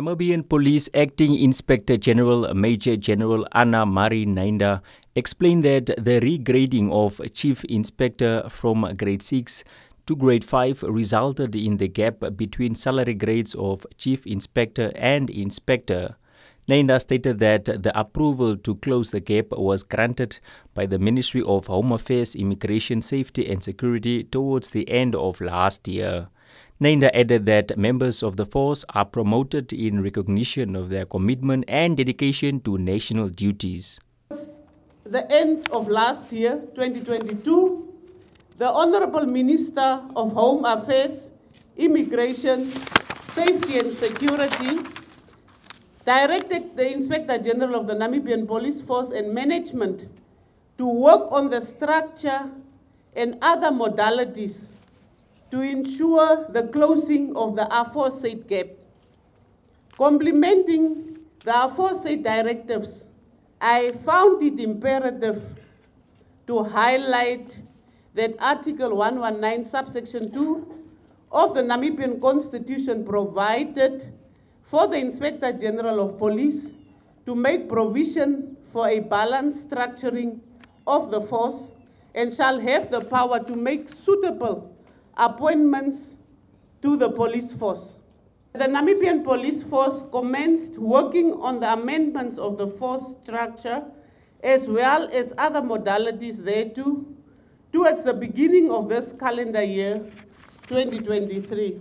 Namibian Police Acting Inspector General Major General Anna Marie Nainda explained that the regrading of Chief Inspector from grade 6 to grade 5 resulted in the gap between salary grades of Chief Inspector and Inspector. Nainda stated that the approval to close the gap was granted by the Ministry of Home Affairs, Immigration, Safety and Security towards the end of last year. Nainda added that members of the force are promoted in recognition of their commitment and dedication to national duties. The end of last year, 2022, the Honorable Minister of Home Affairs, Immigration, Safety and Security directed the Inspector General of the Namibian Police Force and management to work on the structure and other modalities to ensure the closing of the aforesaid gap. Complementing the aforesaid directives, I found it imperative to highlight that Article 119, subsection 2 of the Namibian Constitution provided for the Inspector General of Police to make provision for a balanced structuring of the force and shall have the power to make suitable appointments to the police force. The Namibian police force commenced working on the amendments of the force structure as well as other modalities thereto towards the beginning of this calendar year 2023.